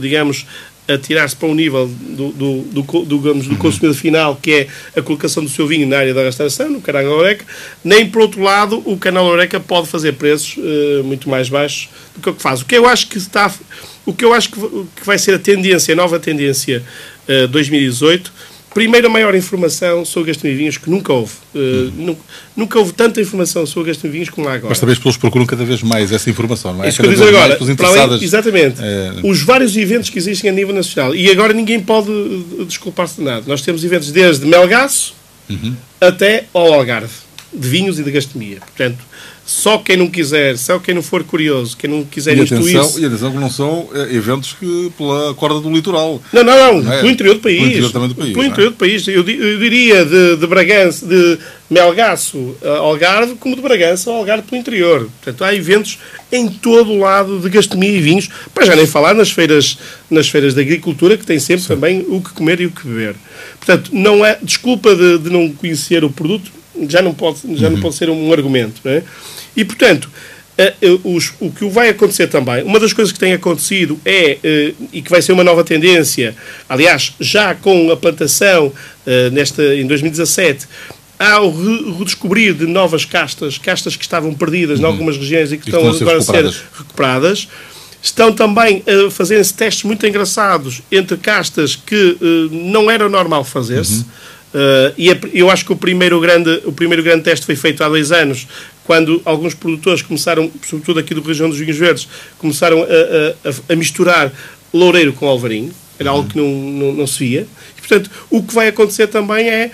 digamos, atirar-se para o um nível do, do, do, do, digamos, do consumidor final, que é a colocação do seu vinho na área da restauração, no canal Oreca, nem, por outro lado, o canal Oreca pode fazer preços uh, muito mais baixos do que o que faz. O que eu acho que está... O que eu acho que, que vai ser a tendência, a nova tendência uh, 2018 Primeiro, a maior informação sobre gastronomia e vinhos que nunca houve. Uh, nunca, nunca, houve tanta informação sobre gastronomia e vinhos como há agora. Mas talvez pessoas procuram cada vez mais essa informação, não é? é isso que eu digo agora. Além, exatamente. É... Os vários eventos que existem a nível nacional. E agora ninguém pode eh, desculpar-se de nada. Nós temos eventos desde Melgaço uhum. até ao Algarve, de vinhos e de gastronomia. Portanto, só quem não quiser, só quem não for curioso, quem não quiser e atenção, E atenção que não são eh, eventos que pela corda do litoral. Não, não, não, não é? pelo interior do país. Pelo interior também do país. Pelo é? interior do país. Eu, eu diria de, de Bragança, de Melgaço a Algarve, como de Bragança ao Algarve pelo interior. Portanto, há eventos em todo o lado de gastronomia e vinhos, para já nem falar nas feiras, nas feiras de agricultura, que tem sempre Sim. também o que comer e o que beber. Portanto, não é desculpa de, de não conhecer o produto, já não pode, já uhum. não pode ser um argumento. É? E, portanto, Uh, os, o que vai acontecer também, uma das coisas que tem acontecido é, uh, e que vai ser uma nova tendência, aliás, já com a plantação uh, nesta, em 2017, há o redescobrir de novas castas, castas que estavam perdidas uhum. em algumas regiões e que e estão, estão agora a ser recuperadas. Estão também a fazerem-se testes muito engraçados entre castas que não era normal fazer-se. Uhum. Uh, e é, eu acho que o primeiro, grande, o primeiro grande teste foi feito há dois anos, quando alguns produtores começaram, sobretudo aqui da região dos vinhos verdes, começaram a, a, a misturar loureiro com alvarinho. Era algo que não, não, não, se via. E, portanto, o que vai acontecer também é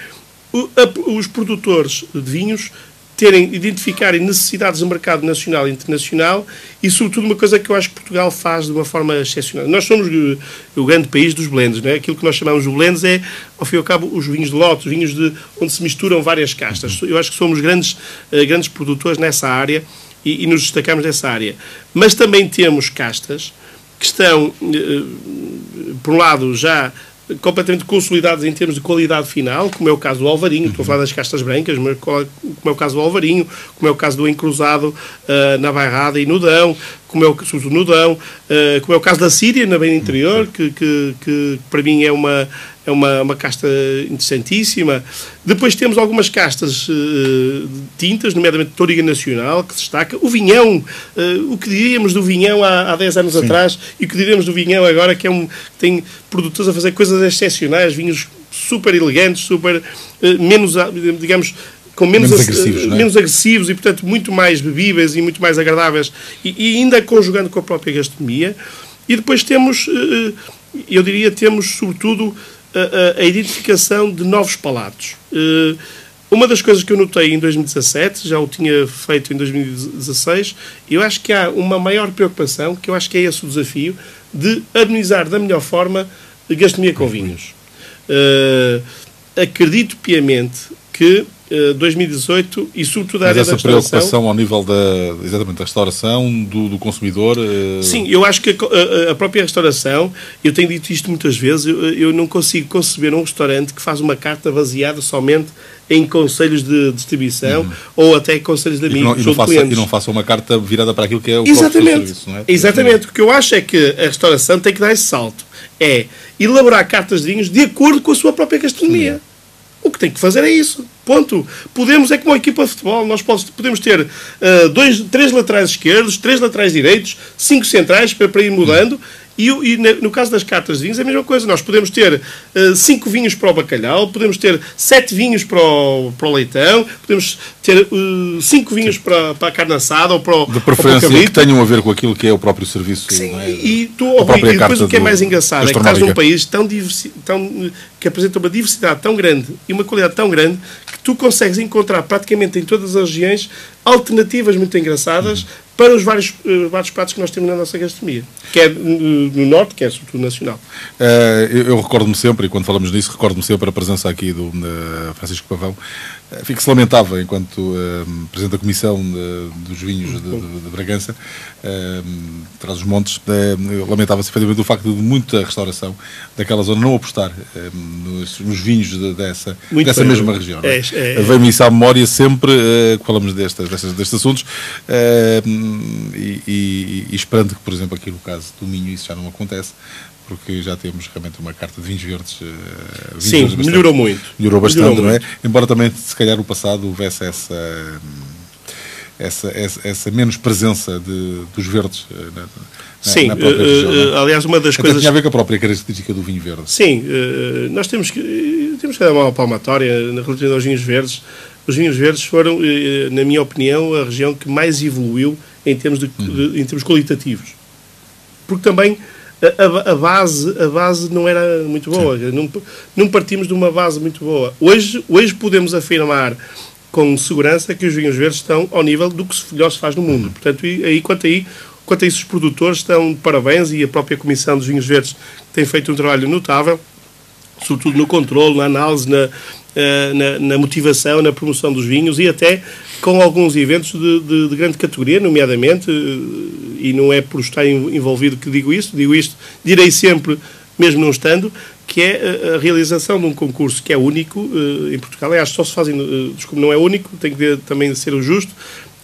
a, os produtores de vinhos terem, identificarem necessidades do mercado nacional e internacional e, sobretudo, uma coisa que eu acho que Portugal faz de uma forma excepcional. Nós somos o, o grande país dos blends, é? Aquilo que nós chamamos de blends é, ao fim e ao cabo, os vinhos de lote, os vinhos de, onde se misturam várias castas. Eu acho que somos grandes, uh, grandes produtores nessa área e, e, nos destacamos nessa área. Mas também temos castas que estão, uh, por um lado, já completamente consolidados em termos de qualidade final, como é o caso do Alvarinho, estou a falar das castas brancas, mas como é o caso do Alvarinho, como é o caso do encruzado uh, na Bairrada e no Dão, como é o, caso no Dão, uh, como é o caso da Síria, na Beira Interior, que, que, que para mim é uma, é uma, uma casta interessantíssima. Depois temos algumas castas uh, tintas, nomeadamente Toriga Nacional, que se destaca. O Vinhão, uh, o que diríamos do Vinhão há, há 10 anos Sim. atrás e o que diríamos do Vinhão agora, que é um, tem produtores a fazer coisas excepcionais, vinhos super elegantes, super uh, menos, digamos, com menos, menos agressivos, é? menos agressivos e, portanto, muito mais bebíveis e muito mais agradáveis e, e ainda conjugando com a própria gastronomia. E depois temos, eu diria, temos sobretudo a, a, identificação de novos palatos. Uh, uma das coisas que eu notei em 2017, já o tinha feito em 2016, eu acho que há uma maior preocupação, que eu acho que é esse o desafio, de harmonizar da melhor forma a gastronomia com vinhos. Uh, acredito piamente que 2018 eh, e sobretudo a área Mas essa da preocupação ao nível da, exatamente, da restauração, do, do consumidor... Uh... Sim, eu acho que a, a, própria restauração, eu tenho dito isto muitas vezes, eu, eu, não consigo conceber um restaurante que faz uma carta baseada somente em conselhos de distribuição uhum. ou até conselhos de amigos e não, e não, faça, e não faça uma carta virada para aquilo que é o Exatamente. serviço, não é? Exatamente. O que eu acho é que a restauração tem que dar esse salto. É elaborar cartas de vinhos de acordo com a sua própria gastronomia. Sim. O que tem que fazer é isso. Ponto. Podemos, é como uma equipa de futebol, nós podemos ter uh, dois, três laterais esquerdos, três laterais direitos, cinco centrais para, para ir mudando E, e, no caso das cartas de vinhos é a mesma coisa. Nós podemos ter uh, cinco vinhos para o bacalhau, podemos ter sete vinhos para o, para o leitão, podemos ter uh, cinco vinhos para, para a carne assada ou para o De preferência que tenham a ver com aquilo que é o próprio serviço. Sim, é? e, tu, e depois o que é mais engraçado é que estás num país tão, tão que apresenta uma diversidade tão grande e uma qualidade tão grande que tu consegues encontrar praticamente em todas as regiões alternativas muito engraçadas. Para os vários, uh, vários pratos que nós temos na nossa gastronomia, quer no Norte, quer sobretudo nacional. Uh, eu, eu recordo-me sempre, e quando falamos disso, recordo-me sempre a presença aqui do uh, Francisco Pavão, eh, fico se lamentava, enquanto uh, Presidente da Comissão de, dos Vinhos de, de, de Bragança, uh, traz os montes, uh, lamentava-se efetivamente o facto de muita restauração daquela zona não apostar nos, nos, vinhos de, dessa, dessa bem, mesma região. É, é, é. Vem-me isso à memória sempre que falamos destas, destas, destes assuntos e, e, e, esperando que, por exemplo, aqui no caso do Minho isso já não acontece, porque já temos realmente uma carta de vinhos verdes. Uh, vinhos Sim, verdes melhorou muito. Melhorou bastante, melhorou não é? Muito. Embora também, se calhar, no passado houvesse essa. Essa, essa, essa menos presença de, dos verdes uh, na, Sim, na própria região, uh, aliás, uma das Até coisas. Tinha a ver com a própria característica do vinho verde. Sim, nós temos que, temos que dar uma palmatória na relação aos vinhos verdes. Os vinhos verdes foram, na minha opinião, a região que mais evoluiu em termos, de, uhum. de em termos qualitativos. Porque também a, a, base, a base não era muito boa. Não, não partimos de uma base muito boa. Hoje, hoje podemos afirmar com segurança que os vinhos verdes estão ao nível do que melhor se faz no mundo. Portanto, aí, quanto, aí, quanto a isso, os produtores estão de parabéns e a própria Comissão dos Vinhos Verdes tem feito um trabalho notável, sobretudo no controle, na análise, na, eh, na, na, motivação, na promoção dos vinhos e até com alguns eventos de, de, de, grande categoria, nomeadamente, eh, e não é por estar envolvido que digo isto, digo isto, direi sempre, mesmo não estando, que é a realização de um concurso que é único uh, em Portugal. Aliás, só se fazem, desculpe, não é único, tem que também ser o justo.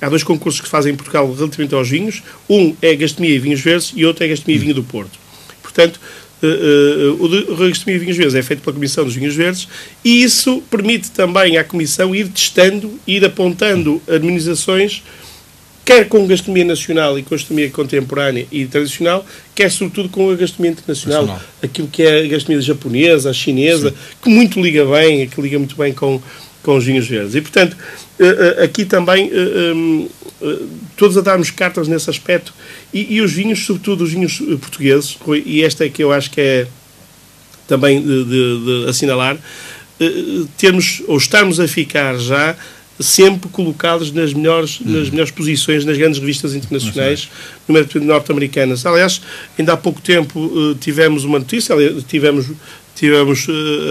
Há dois concursos que se fazem em Portugal relativamente aos vinhos. Um é gastronomia e vinhos verdes e outro é gastronomia e vinho do Porto. Portanto, Uh, uh, o de gastronomia e vinhos verdes é feito pela Comissão dos Vinhos Verdes e isso permite também à Comissão ir testando, ir apontando harmonizações, quer com gastronomia nacional e com gastronomia contemporânea e tradicional, quer sobretudo com a gastronomia internacional, Nacional. aquilo que é a gastronomia japonesa, a chinesa, Sim. que muito liga bem, que liga muito bem com, com os vinhos verdes. E, portanto, uh, aqui também um, todos a darmos cartas nesse aspecto e, e, os vinhos, sobretudo os vinhos eh, portugueses, e esta é que eu acho que é também de, de, de assinalar, eh, termos ou estarmos a ficar já sempre colocados nas melhores, uhum. nas melhores posições nas grandes revistas internacionais, nomeadamente norte-americanas. Aliás, ainda há pouco tempo eh, tivemos uma notícia, tivemos, tivemos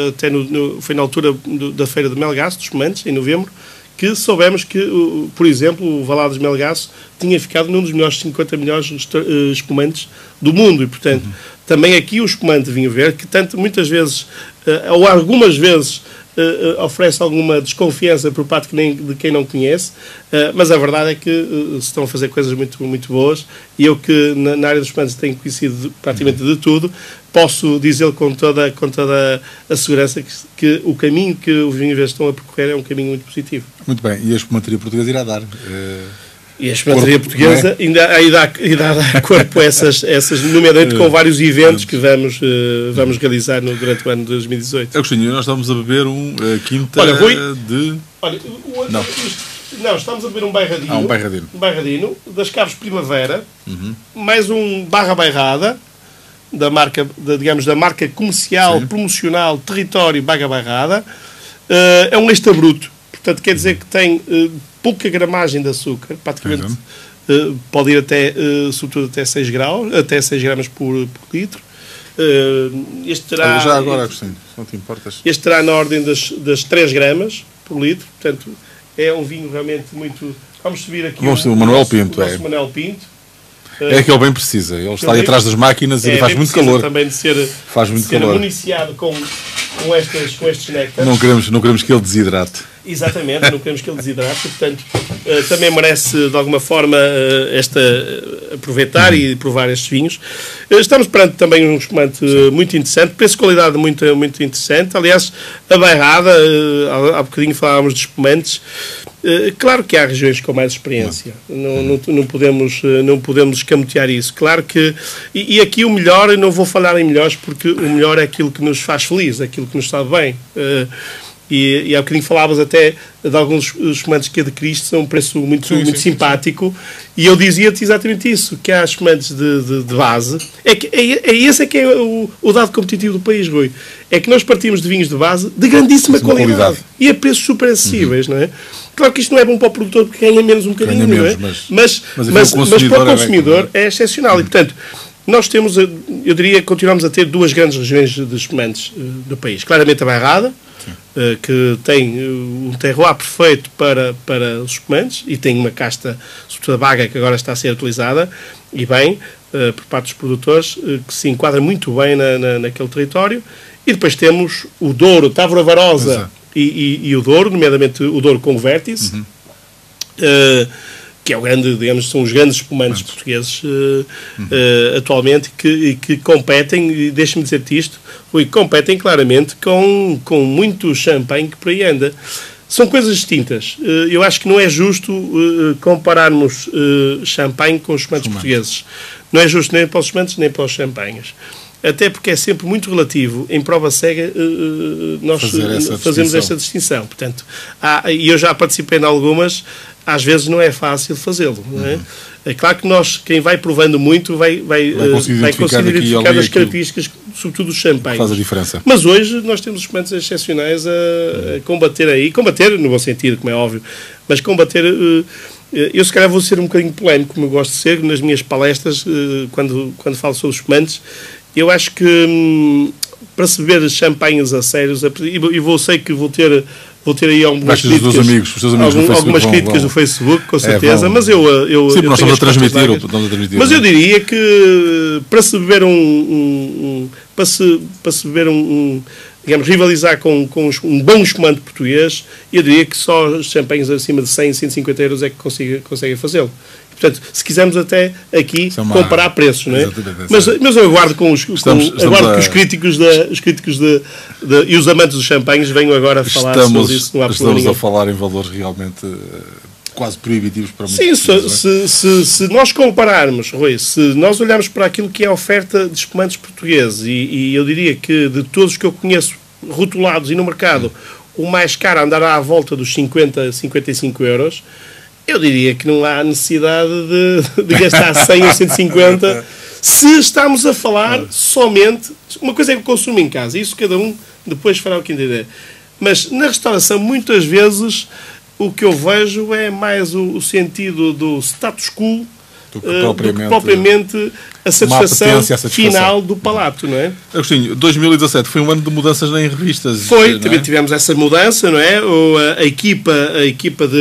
até no, no, foi na altura do, da Feira de Melgaço, dos Comandos, em novembro, que soubemos que, por exemplo, o Valadas Melgaço tinha ficado num dos melhores 50 melhores eh, espumantes do mundo. E, portanto, uhum. também aqui o espumante vinho verde, que tanto muitas vezes, eh, ou algumas vezes, uh, oferece alguma desconfiança por parte de quem não conhece, mas a verdade é que se estão a fazer coisas muito, muito boas. E eu que na, na área dos espumantes tenho conhecido praticamente de tudo, posso dizer com toda, com toda a segurança que, que o caminho que os vinhos verdes estão a percorrer é um caminho muito positivo. Muito bem, e a espumanteria portuguesa irá dar... E a espumanteria portuguesa é? ainda, ainda, ainda dá corpo a essas, essas, nomeadamente com vários eventos que vamos, uh, vamos realizar no, durante o ano de 2018. Agostinho, nós estamos a beber um uh, quinta olha, Rui, de... Olha, o, não. não, estamos a beber um bairradino. Ah, um bairradino. Um bairradino, das Caves Primavera, uhum. mais um barra bairrada, da marca, da, digamos, da marca comercial, Sim. promocional, território Baga Bairrada. Uh, é um extra bruto. Portanto, quer dizer que tem pouca gramagem de açúcar, praticamente uh, pode ir até, uh, sobretudo até 6 graus, até 6 gramas por, por litro. Uh, este terá, Já agora, Agostinho, não te importas. Este terá na ordem das, das 3 gramas por litro, portanto é um vinho realmente muito. Vamos subir aqui Vamos o, o Manuel Pinto. O é. Manuel Pinto. É que ele bem precisa. Ele está aí atrás das máquinas e é, faz muito calor. também de ser, faz muito ser calor. municiado com, com, estas, com estes néctares. Não queremos, não queremos que ele desidrate. Exatamente, não queremos que ele desidrate, portanto, uh, também merece de alguma forma uh, esta uh, aproveitar e provar estes vinhos. estamos perante também um espumante muito interessante, preço-qualidade muito, muito interessante. Aliás, a bairrada, há, bocadinho falávamos de espumantes, Eh, claro que há regiões com mais experiência, não, não, não, podemos, eh, não podemos escamotear isso. Claro que. E, e, aqui o melhor, eu não vou falar em melhores, porque o melhor é aquilo que nos faz feliz, aquilo que nos sabe bem. Uh, e, e há bocadinho falavas até de alguns espumantes que adquiriste, são um preço muito, sim, muito sim, simpático. Sim. E eu dizia-te exatamente isso: que há espumantes de, de, de, base. É, que, é, é esse é que é o, o, dado competitivo do país, Rui. É que nós partimos de vinhos de base de grandíssima qualidade, qualidade, e a preços super acessíveis, uhum. não é? Claro que isto não é bom para o produtor porque ganha menos um bocadinho, ganha menos, não é? Mas, mas, mas, mas, mas para o consumidor é, é excepcional. Uhum. E, portanto, nós temos, eu diria, continuamos a ter duas grandes regiões de espumantes uh, do país. Claramente a Bairrada, uh, que tem uh, um terroir perfeito para, para os espumantes e tem uma casta, sobretudo a baga, que agora está a ser utilizada, e bem, por parte dos produtores, que se enquadra muito bem na, na, naquele território. E depois temos o Douro, Távora Varosa e, e, e, o Douro, nomeadamente o Douro com o Vértice. Uhum que é o grande, digamos, são os grandes espumantes portugueses uh, uhum. uh, atualmente que, que competem, e deixe-me dizer-te isto, e competem claramente com, com muito champanhe que por aí anda. São coisas distintas. Uh, eu acho que não é justo compararmos champanhe com os espumantes portugueses. Não é justo nem para os espumantes nem para os champanhes até porque é sempre muito relativo, em prova cega, nós Fazer fazemos esta distinção. Portanto, e eu já participei em algumas, às vezes não é fácil fazê-lo. É? Uhum. é claro que nós, quem vai provando muito, vai, vai, vai conseguir vai identificar, conseguir identificar as características, sobretudo os champanhes. Faz a diferença. Mas hoje nós temos instrumentos excepcionais a, a, combater aí, combater no bom sentido, como é óbvio, mas combater. Uh, eu, se calhar, vou ser um bocadinho polémico, como eu gosto de ser, nas minhas palestras, quando, quando falo sobre os espumantes. Eu acho que um, para se beber champanhes a sérios, e vou sei que vou ter vou ter aí algumas críticas, dos amigos, dos amigos algum, algumas vão, críticas vão. no Facebook, com certeza, é, mas eu, eu, Sim, eu nós estamos a, transmitir, estamos a transmitir. Mas eu diria que para se beber um, um, um para se para se beber um, um digamos, rivalizar com, com um bom espumante português, eu diria que só champanhes acima de 100, 150 euros é que conseguem consegue fazê-lo. Portanto, se quisermos até aqui uma... comparar preços, não é? Mas, mas eu aguardo com os, com, estamos aguardo a... que os críticos, da, os críticos de, de, e os amantes dos champanhes venham agora a falar estamos, sobre isso. Não há estamos a falar em valores realmente uh, quase proibitivos para muitos. Sim, se, é? se, se, se, nós compararmos, Rui, se nós olharmos para aquilo que é a oferta de espumantes portugueses, e, e eu diria que de todos que eu conheço rotulados e no mercado, o mais caro andará à volta dos 50, 55 euros eu diria que não há necessidade de, de gastar 100 ou 150 se estamos a falar somente. Uma coisa é o consumo em casa, isso cada um depois fará o que entender. Mas na restauração, muitas vezes, o que eu vejo é mais o, o sentido do status quo do que, propriamente, do que propriamente, a satisfação, satisfação, final do palato, não é? Agostinho, 2017 foi um ano de mudanças em revistas. Foi, é? também tivemos essa mudança, não é? A, a, equipa, a equipa de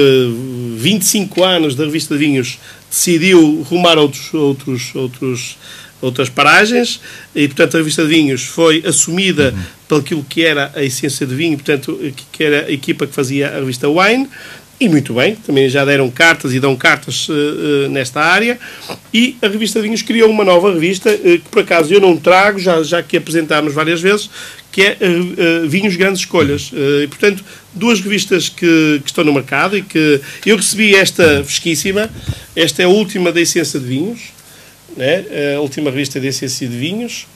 25 anos da revista de Vinhos decidiu rumar outros, outros, outros, outras paragens e, portanto, a revista de Vinhos foi assumida uhum. pelo que era a essência de vinho, portanto, que era a equipa que fazia a revista Wine e muito bem, também já deram cartas e dão cartas uh, nesta área. E a revista Vinhos criou uma nova revista, uh, que por acaso eu não trago, já, já que apresentámos várias vezes, que é Vinhos Grandes Escolhas. e, portanto, duas revistas que, que, estão no mercado e que eu recebi esta fresquíssima. Esta é a última da Essência de Vinhos, né? a última revista da Essência de Vinhos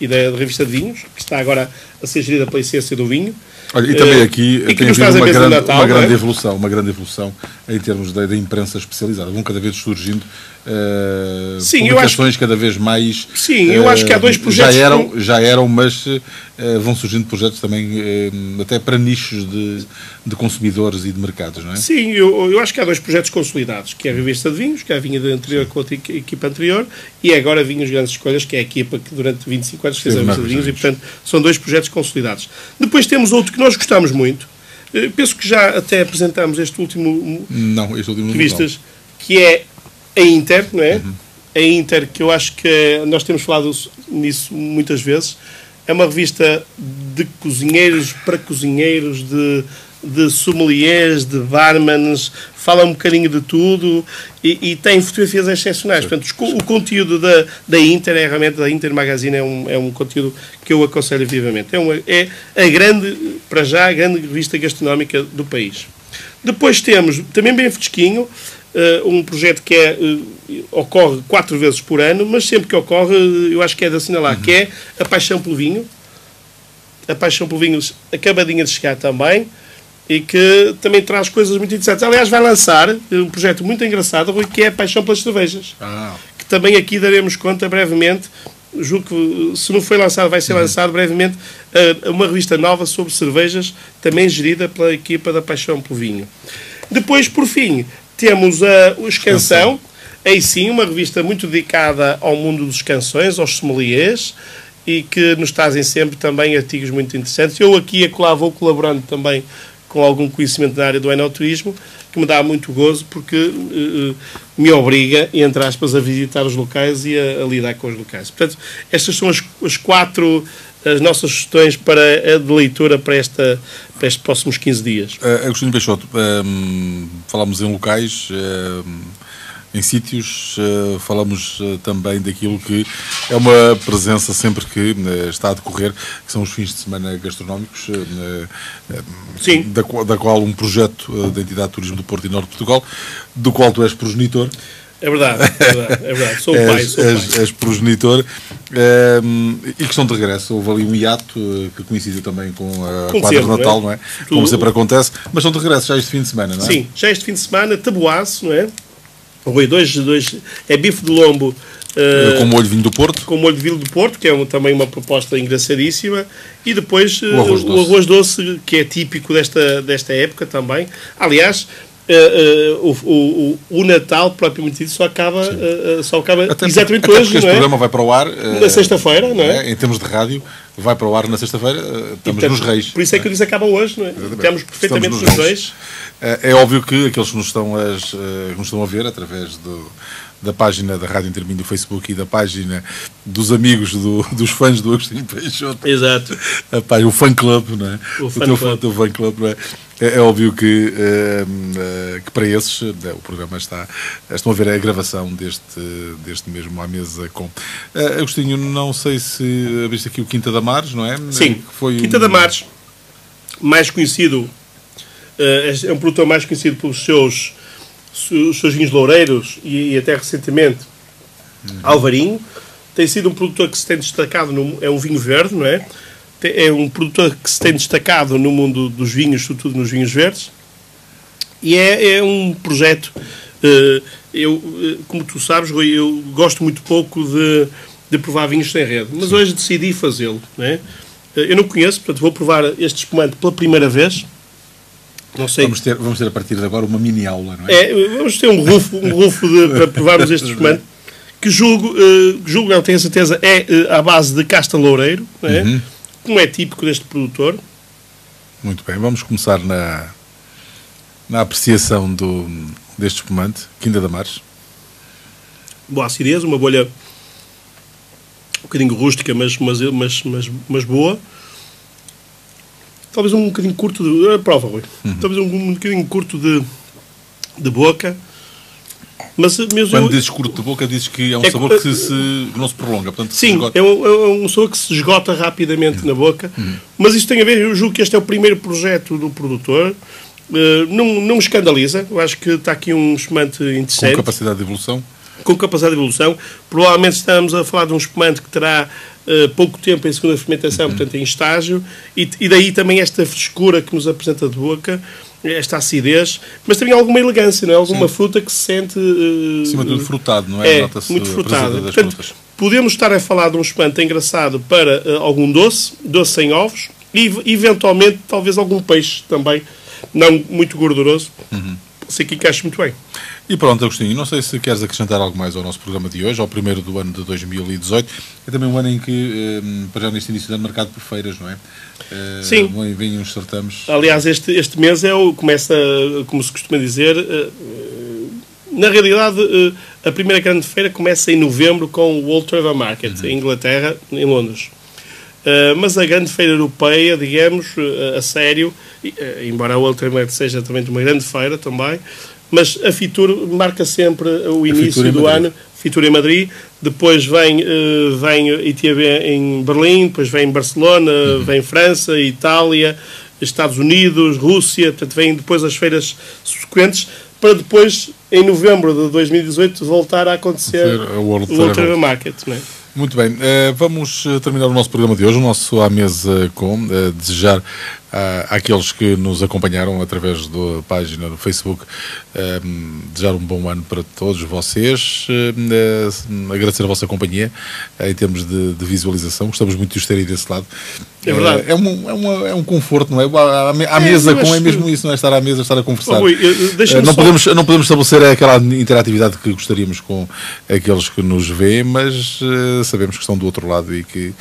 e da, da revista de Vinhos, que está agora a ser gerida pela Essência do Vinho. Olha, e também aqui uh, tem havido uma grande, Natal, uma grande é? evolução, uma grande evolução em termos da, da imprensa especializada. Vão cada vez surgindo uh, sim, publicações acho, cada vez mais. Sim, eu uh, acho que há dois projetos. Já eram, já eram mas uh, vão surgindo projetos também até para nichos de, de consumidores e de mercados, não é? Sim, eu, eu acho que há dois projetos consolidados, que é a revista de vinhos, que é a vinha anterior com a equipa anterior, e agora Vinhos Grandes Escolhas, que é a equipa que durante 25 anos fez a revista de vinhos, e portanto são dois projetos consolidados. Depois temos outro que nós gostamos muito, penso que já até apresentámos este último. Não, este último revistas, que é a Inter, não é? Uhum. A Inter, que eu acho que nós temos falado nisso muitas vezes, é uma revista de cozinheiros para cozinheiros, de, de sommeliers, de barmans, fala um bocadinho de tudo e, e tem fotografias excepcionais. Portanto, o conteúdo da, da Inter, é realmente da Inter Magazine, é um, é um conteúdo que eu aconselho vivamente. É, uma, é a grande, para já, a grande revista gastronómica do país. Depois temos, também bem fresquinho, uh, um projeto que é, uh, ocorre quatro vezes por ano, mas sempre que ocorre, eu acho que é de assinalar, uhum. que é a paixão pelo vinho. A paixão pelo vinho acabadinha de chegar também e que também traz coisas muito interessantes. Aliás, vai lançar um projeto muito engraçado que é a paixão pelas cervejas. Ah. Que também aqui daremos conta brevemente. Julgo que, se não foi lançado, vai ser uhum. lançado brevemente uh, uma revista nova sobre cervejas, também gerida pela equipa da Paixão pelo Vinho. Depois, por fim, temos a, o Escanção. Aí sim, uma revista muito dedicada ao mundo dos canções, aos sommeliers, e que nos trazem sempre também artigos muito interessantes. Eu aqui a vou colaborando também com algum conhecimento na área do enoturismo, que me dá muito gozo porque uh, me obriga, entre aspas, a visitar os locais e a, a lidar com os locais. Portanto, estas são as, as, quatro as nossas sugestões para a de leitura para, esta, para estes próximos 15 dias. Uh, Agostinho Peixoto, um, falámos em locais. Um em sítios, uh, falamos uh, também daquilo que é uma presença sempre que uh, está a decorrer, que são os fins de semana gastronómicos, Sim. Da, da, qual um projeto da entidade de turismo do Porto e Norte de Portugal, do qual tu és progenitor. É verdade, é verdade, é verdade. Sou pai, sou és, pai. És progenitor ehm, e que estão de regresso. Houve ali um hiato que coincide também com a quadra de Natal, não é? Não é? Como sempre acontece, mas estão de regresso já este fim de semana, não é? Sim, já este fim de semana, tabuaço, não é? Rui, dois, dois, é bife de lombo. Uh, com molho vinho do Porto. Com molho de vinho do Porto, que é também uma proposta engraçadíssima. E depois o, arroz o, arroz doce, que é típico desta, desta época também. Aliás, Uh, uh, o, o, o, Natal, propriamente dito, só acaba, uh, só acaba até exatamente até hoje. Porque este é? programa vai para o ar na sexta-feira, não é? Em termos de rádio, vai para o ar na sexta-feira, estamos portanto, nos Reis. Por isso é que eu disse acaba hoje, não é? Estamos perfeitamente estamos nos, nos Reis. reis. É, é óbvio que aqueles que nos estão, as, que nos estão a ver através do da página da Rádio Intermínio do Facebook e da página dos amigos do, dos fãs do Agostinho Peixoto. Exato. A, o fã club, não é? O, o fã teu, club. teu fã club, não é? É, é óbvio que, uh, que para esses uh, o programa está. Estão a ver a gravação deste, deste mesmo à mesa com. Uh, Agostinho, não sei se abriste aqui o Quinta da Mares, não é? Sim, foi Quinta um... da Mares, mais conhecido, é um produtor mais conhecido pelos seus os seus vinhos loureiros e, e até recentemente uhum. Alvarinho. Tem sido um produtor que se tem destacado, no, é um vinho verde, não é? É um produtor que se tem destacado no mundo dos vinhos, sobretudo nos vinhos verdes. E é, é um projeto, uh, eu, uh, como tu sabes, Rui, eu gosto muito pouco de, de provar vinhos sem rede, mas Sim. hoje decidi fazê-lo. Não é? Eu não conheço, portanto vou provar este espumante pela primeira vez. Não sei. Vamos ter, vamos ter a partir de agora uma mini aula, não é? é vamos ter um rufo, um rufo de, para provarmos este espumante, que julgo, uh, julgo, não tenho certeza, é uh, à base de casta loureiro, é? Uhum. como é típico deste produtor. Muito bem, vamos começar na, na apreciação do, deste espumante, Quinta da Mares. Boa acidez, uma bolha um bocadinho rústica, mas, mas, mas, mas, mas boa talvez um bocadinho curto de. Prova, Rui. Uhum. Talvez um, um bocadinho curto de, de boca. Mas mesmo Quando eu, dizes curto de boca, dizes que é um é, sabor que se, se, não se prolonga. Portanto, sim, é um, é um, sabor que se esgota rapidamente uhum. na boca. Uhum. Mas isso tem a ver, eu julgo que este é o primeiro projeto do produtor. Uh, não, não me escandaliza. Eu acho que está aqui um espumante interessante. Com capacidade de evolução? Com capacidade de evolução. Provavelmente estamos a falar de um espumante que terá uh, pouco tempo em segunda fermentação, portanto em estágio, e, e, daí também esta frescura que nos apresenta de boca, esta acidez, mas também alguma elegância, não é? Alguma Sim. fruta que se sente... Uh, Acima de tudo frutado, não é? É, muito frutado. Portanto, podemos estar a falar de um espante engraçado para uh, algum doce, doce sem ovos, e eventualmente talvez algum peixe também, não muito gorduroso, uhum. sei que encaixa muito bem. E pronto, Agostinho, não sei se queres acrescentar algo mais ao nosso programa de hoje, ao primeiro do ano de 2018. É também um ano em que, um, para já neste início de ano, marcado por feiras, não é? Uh, Sim. Vêm uns certames. Aliás, este, este mês é o, começa, como se costuma dizer, uh, na realidade, uh, a primeira grande feira começa em novembro com o World Travel Market, uhum. em Inglaterra, em Londres. Uh, mas a grande feira europeia, digamos, uh, a sério, uh, embora a World Trade Market seja também uma grande feira também, mas a Fitur marca sempre o início do ano. Fitur em Madrid, depois vem, uh, vem ITB em Berlim, depois vem Barcelona, uhum. vem França, Itália, Estados Unidos, Rússia, portanto, vêm depois as feiras subsequentes, para depois, em novembro de 2018, voltar a acontecer World o World Travel. Market. Não é? Muito bem, eh, vamos eh, terminar o nosso programa de hoje, o nosso à mesa com desejar ah, àqueles que nos acompanharam através da página do Facebook, eh, desejar um bom ano para todos vocês, eh, eh, agradecer a vossa companhia eh, em termos de, de visualização, gostamos muito de os ter aí desse lado. É verdade. Eh, É, um, é, uma- é um conforto, não é? À, à- à É, mesa eu com é mesmo isso, não é? Estar à mesa, estar a conversar. Rui, não, só- podemos, não podemos estabelecer aquela interatividade que gostaríamos com aqueles que nos veem, mas eh, sabemos que estão do outro lado e que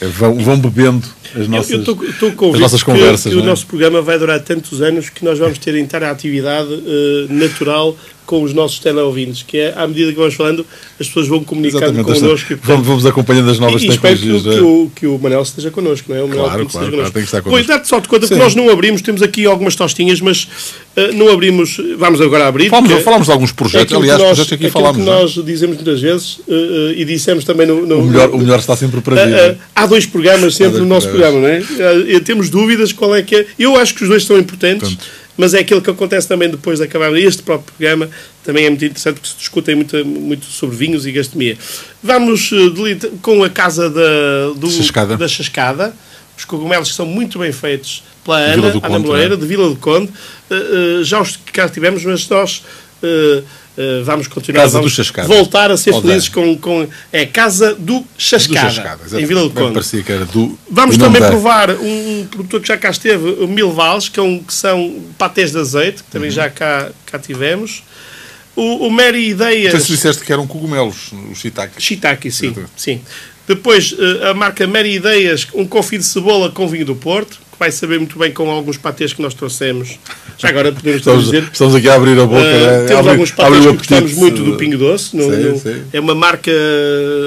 vão, vão bebendo as nossas, eu estou as convicto nossas que- conversas. que, o é? nosso programa vai durar tantos anos que nós vamos ter interatividade eh, natural com os nossos teleouvintes, que é, à medida que vamos falando, as pessoas vão comunicando Exatamente, connosco. esta- vamos, vamos acompanhando as novas e, e espero que, tecnologias. que é? o, que o Manel esteja connosco, não é? O Manel Claro, claro, claro, tem que estar Pois, connosco. dá-te só de conta que Sim. nós não abrimos, temos aqui algumas tostinhas, mas eh, não abrimos, vamos agora abrir. Porque falámos de alguns é projetos, que aliás, nós, projetos que aqui falámos. que é? nós dizemos muitas vezes eh, eh, e dissemos também no, no- O, melhor, no- o melhor está sempre para vir. ah, há dois programas sempre dois no nosso programas. programa, não é? Temos dúvidas qual é que é. Eu acho que os dois são importantes. Mas é aquilo que acontece também depois de acabar este próprio programa. Também é muito interessante porque se discutem muito, muito sobre vinhos e gastronomia. Vamos eh, com a casa da, do- Chascada. da Chascada. Os cogumelos que são muito bem feitos pela Ana, Ana Moreira, é? de Vila do Conde. Eh, eh, já os que cá tivemos, mas nós eh, eh, vamos continuar. Casa do vamos Chascada. voltar a ser felizes com, com. É Casa do Do Chascada, Chascada, em. Vila do Conde. Do. Vamos também da- provar um, produtor que já cá esteve, o Mil Vales, que, é um- que são patés de azeite, que Uhum. também já cá, cá tivemos. O, o Mary Ideias. se disseste que eram cogumelos, os shiitake. Shiitake, sim. Sim. Depois eh, a marca Mary Ideias, um confit de cebola com vinho do Porto, que vai saber muito bem com alguns patês que nós trouxemos. Já agora podemos Estamos, dizer. estamos aqui a abrir a boca. Uh, temos Abrir- alguns patês que gostamos muito do Pingo Doce. no- Sim, no- sim. É uma marca,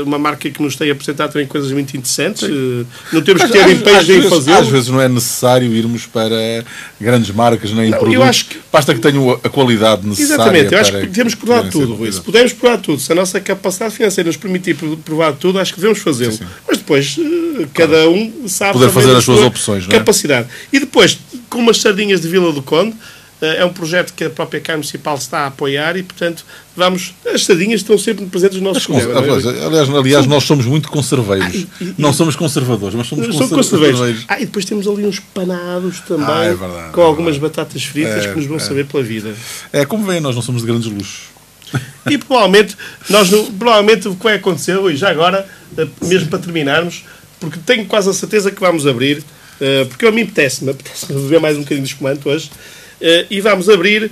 uma marca que nos tem apresentado também coisas muito interessantes. Uh, Não temos que ter às- empenho às em fazê-lo. Às vezes não é necessário irmos para grandes marcas nem Não, produtos. que- Basta que tenham a qualidade necessária. Exatamente, eu acho que temos que provar tudo, Rui. Se pudermos provar tudo, se a nossa capacidade financeira nos permitir pro- provar tudo, acho que devemos fazê-lo. Mas depois eh, cada um sabe Poder fazer as suas sua opções, não é? capacidade. E depois, com umas sardinhas de Vila do Conde, eh, é um projeto que a própria Câmara Municipal está a apoiar e, portanto, vamos. As sardinhas estão sempre presentes no nosso Mas, programa. não é, aliás, aliás, aliás, nós somos muito conserveiros. e- e- não somos conservadores, mas somos São conser- conserveiros. Ah, e depois temos ali uns panados também, Ah, é verdade, com é algumas batatas fritas É, que nos vão é. saber pela vida. É, como vêem, nós não somos de grandes luxos. E provavelmente, nós provavelmente o que vai acontecer, e já agora, eh, mesmo para terminarmos, porque tenho quase a certeza que vamos abrir, eh, porque a mim apetece-me, apetece-me beber mais um bocadinho de espumante hoje, eh, e vamos abrir,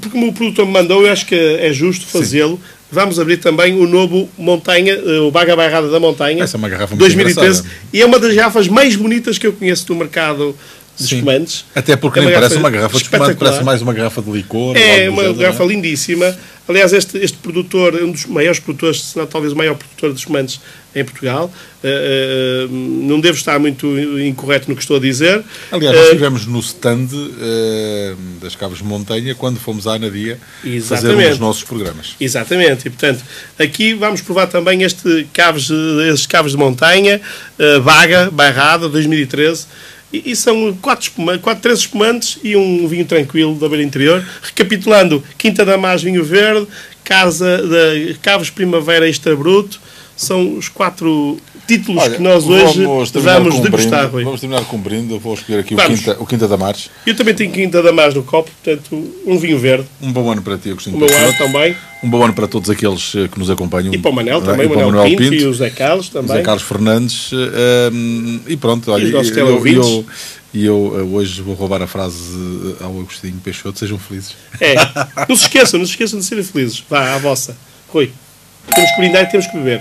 porque o produtor me mandou, eu acho que é justo fazê-lo, vamos abrir também o novo Montanha, o Baga Bairrada da Montanha, Essa é uma garrafa muito 2013, engraçada. e é uma das garrafas mais bonitas que eu conheço do mercado de Sim. espumantes. Até porque É nem parece garrafa uma garrafa de espumante, parece mais uma garrafa de licor. É uma género, garrafa não é? lindíssima. Aliás, este, este produtor é um dos maiores produtores, se não talvez o maior produtor de espumantes em Portugal. Eh, eh, não devo estar muito incorreto no que estou a dizer. Aliás, nós Eh, estivemos no stand das Cabos de Montanha quando fomos à Anadia fazer um dos nossos programas. Exatamente, e portanto, aqui vamos provar também este caves, estes caves de montanha, Vaga, Bairrada, 2013. E, e são quatro, quatro, três espumantes e um vinho tranquilo da beira interior. Recapitulando, Quinta da Mas, vinho verde, Casa da Caves Primavera Extra Bruto. São os quatro títulos Olha, que nós hoje vamos, vamos um degustar, brinde. Vamos terminar com um brinde. Eu vou escolher aqui o Vamos. Quinta, o Quinta da Mares. Eu também tenho Quinta da Mas no copo, portanto, um vinho verde. Um bom ano para ti, Agostinho O meu Peixoto. ar também. Um bom ano para todos aqueles eh, que nos acompanham. E para o Manel é? também, E o para Manel, Pinto, e o Zé Carlos também. José Carlos Fernandes eh, um, e pronto, olha, os nossos eu, eu, eu, e eu, eh, hoje vou roubar a frase eh, ao Agostinho Peixoto, sejam felizes. É. Não se esqueçam, não se esqueçam de serem felizes. Vá, à vossa. Rui, temos que brindar e temos que beber.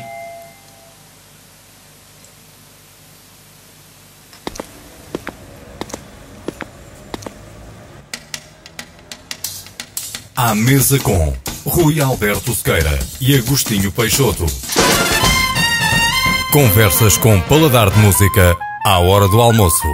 À mesa com Rui Alberto Sequeira e Agostinho Peixoto. Conversas com paladar de música à hora do almoço.